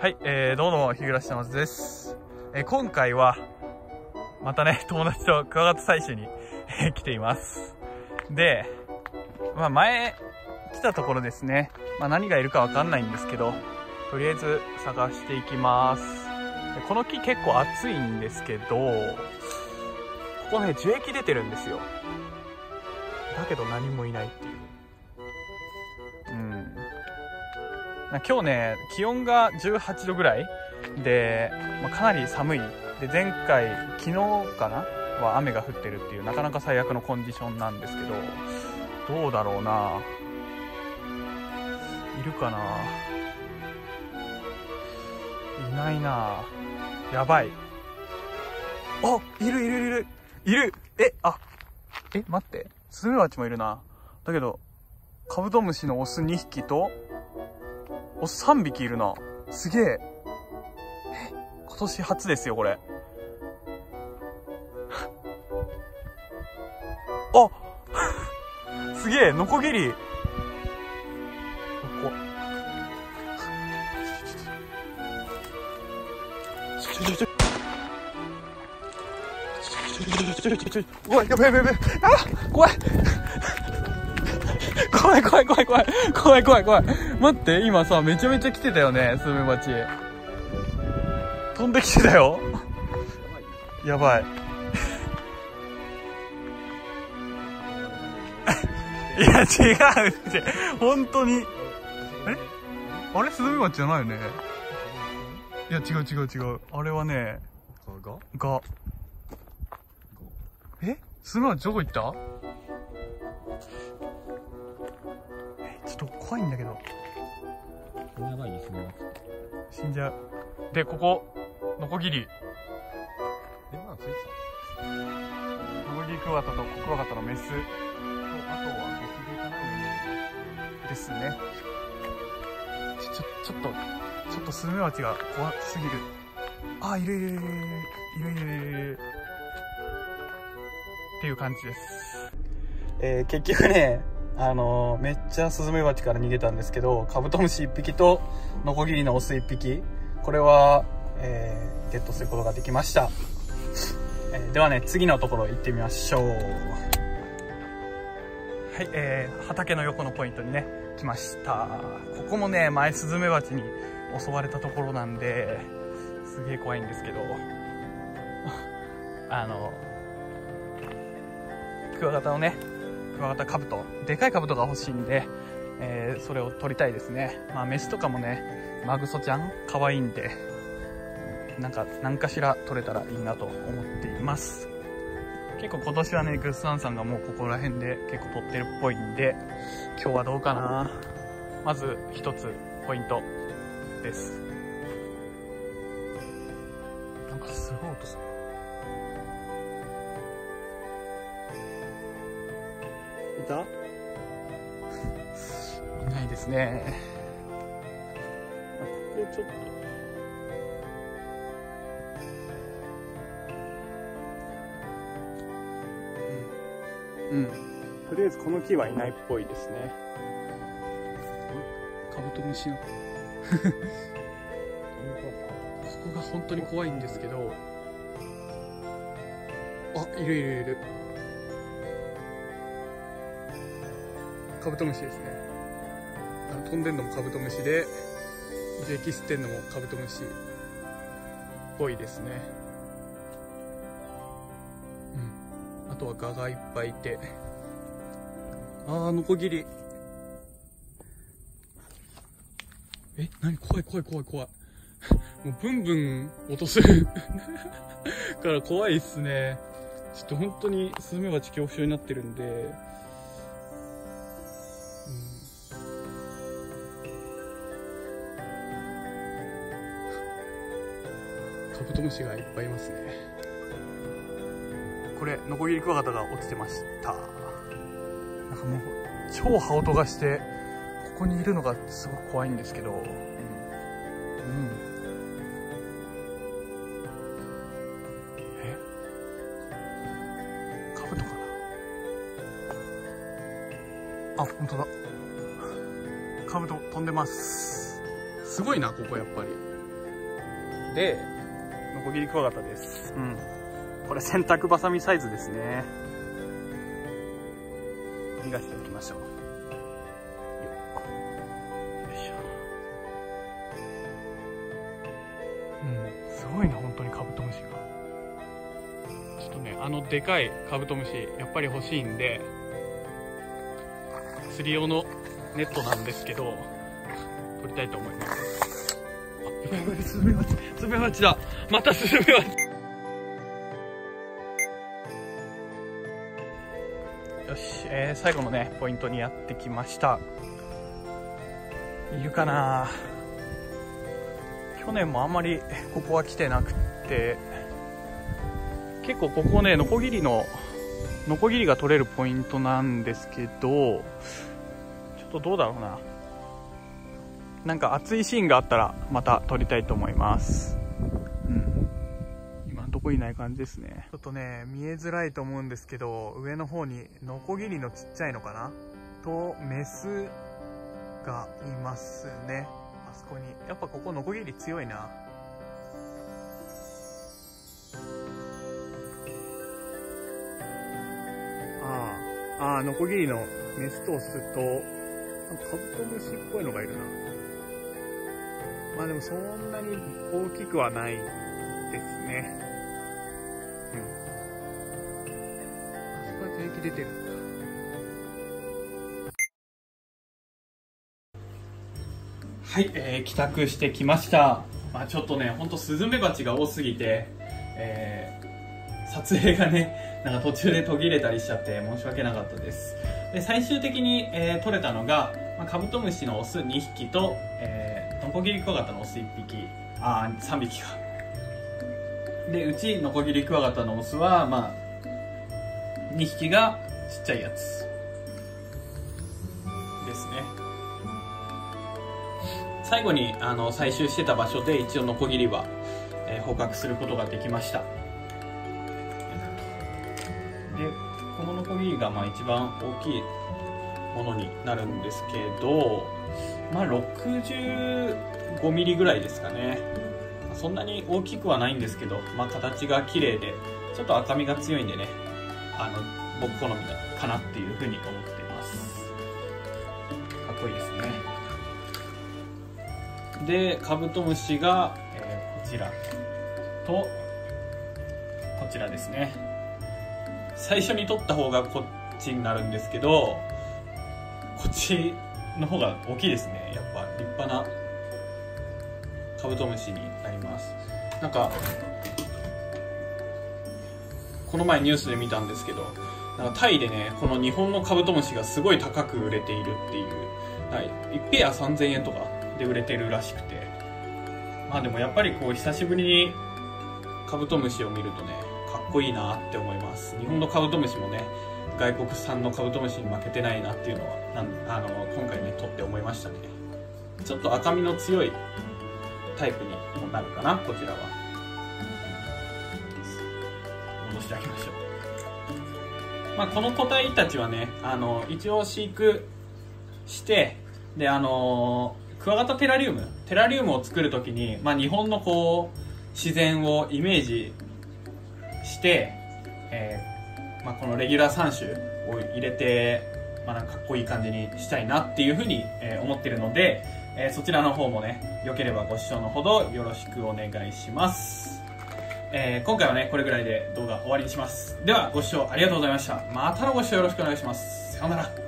はい、えー、どうも、日暮下松です。えー今回は、またね、友達とクワガタ採取にえ来ています。で、まあ前、来たところですね、まあ何がいるかわかんないんですけど、とりあえず探していきます。この木結構熱いんですけど、ここね、樹液出てるんですよ。だけど何もいないっていう。今日ね、気温が18度ぐらいで、まあかなり寒い。で、前回、昨日かな？は雨が降ってるっていう、なかなか最悪のコンディションなんですけど、どうだろうないるかな？いないなやばい。あいるいるいるいるえ、あ、え、待って。スズメバチもいるな。だけど、カブトムシのオス2匹と、オス3匹いるな。すげえ。え、今年初ですよ、これ。あ すげえ、ノコギリ。こちょちょちょちょ。ちょちょちょちょちょ怖い、やべやべやべ。あ怖い。怖い怖い怖い怖い。怖い怖い怖い。待って今さめちゃめちゃ来てたよねスズメバチ。飛んできてたよ。やばい。いや違うって。本当に。え？あれ？スズメバチじゃないよね？いや違う違う違う。あれはねが？が。え？スズメバチどこ行った？ちょっと怖いんだけど。やばいですね。死んじゃう。でここ。ノコギリ。えまだついてた。ノコギリクワタとコクワガタのメス。とあとはゴキゲかな。ですね。ちょちょちょっとちょっとスズメバチが怖すぎる。あいるいるいるいるいるいる。っていう感じです。えー、結局ねあのめっちゃスズメバチから逃げたんですけどカブトムシ1匹とノコギリのオス1匹。これは、えーゲットすることができました。えーではね次のところ行ってみましょう。はい、えー畑の横のポイントにね来ました。ここもね前スズメバチに襲われたところなんですげえ怖いんですけど。あのクワガタをねクワガタカブトでかいカブトが欲しいんで、えーそれを取りたいですね。まあメスとかもねマグソちゃん可愛いんでなんか何かしら取れたらいいなと思っています。結構今年はねグッスアンさんがもうここら辺で結構取ってるっぽいんで今日はどうかな。まず一つポイントです。なんかすごい音する。た？いないですねあここちょっとうん。とりあえずこの木はいないっぽいですね。カブトムシの。ここが本当に怖いんですけど。あ、いるいるいる。カブトムシですね。飛んでんのもカブトムシで、樹液吸ってんのもカブトムシっぽいですね。うん。あとはガがいっぱいいて。あー、ノコギリ。え、なに怖い怖い怖い怖い。もうブンブン音す から怖いっすね。ちょっと本当にスズメバチ恐怖症になってるんで。うんカブトムシがいっぱいいますね。これノコギリクワガタが落ちてました。なんかもう超羽音がしてここにいるのがすごく怖いんですけど。うん、うん、え？カブトかな？あ本当だ。カブト飛んでます。すごいなここやっぱり。でノコギリクワガタです。うん。これ洗濯バサミサイズですね。逃がしておきましょう。よいしょ。うん。すごいな本当にカブトムシが。ちょっとねあのでかいカブトムシやっぱり欲しいんで釣り用のネットなんですけど取りたいと思います。スズメバチスズメバチだまたスズメバチよし、えー、最後のねポイントにやってきました。いるかな？去年もあんまりここは来てなくて。結構ここねノコギリのノコギリが取れるポイントなんですけどちょっとどうだろうな。なんか熱いシーンがあったらまた撮りたいと思います。うん。今のとこいない感じですね。ちょっとね見えづらいと思うんですけど上の方にノコギリのちっちゃいのかな？とメスがいますね。あそこに。やっぱここノコギリ強いな。ああああノコギリのメスとオスとなんかカブトムシっぽいのがいるな。まあでもそんなに大きくはないですね。うん。あそこは定期出てるんだはい、えー帰宅してきました、まあ、ちょっとねほんとスズメバチが多すぎて、えー撮影がねなんか途中で途切れたりしちゃって申し訳なかったです。で最終的に、えー撮れたのが、まあ、カブトムシのオス2匹と、えーノコギリクワガタのオス1匹。あー。3匹か。でうちノコギリクワガタのオスはまあ2匹がちっちゃいやつ。ですね。最後にあの採集してた場所で一応ノコギリは、えー捕獲することができました。でこのノコギリがまあ一番大きいものになるんですけどまあ65ミリぐらいですかね。そんなに大きくはないんですけど、まあ、形が綺麗でちょっと赤みが強いんでねあの僕好みかなっていうふうに思ってます。かっこいいですね。でカブトムシが、えーこちら。とこちらですね。最初に撮った方がこっちになるんですけどこっちの方が大きいですね。やっぱ立派なカブトムシになります。なんかこの前ニュースで見たんですけどなんかタイでねこの日本のカブトムシがすごい高く売れているっていうはい1ペア3000円とかで売れてるらしくて。まあでもやっぱりこう久しぶりにカブトムシを見るとねかっこいいなって思います。日本のカブトムシもね外国産のカブトムシに負けてないなっていうのはなんあの今回ね撮って思いましたね。ちょっと赤みの強いタイプにもなるかなこちらは。戻してあげましょう。まあこの個体たちはねあの一応飼育してであのクワガタテラリウムテラリウムを作るときに、まあ、日本のこう自然をイメージして、えーまあ、このレギュラー3種を入れて、まあ、なんかかっこいい感じにしたいなっていうふうに、え思ってるので、えそちらの方もね良ければご視聴のほどよろしくお願いします、えー今回はねこれぐらいで動画終わりにします。ではご視聴ありがとうございました。またのご視聴よろしくお願いします。さようなら。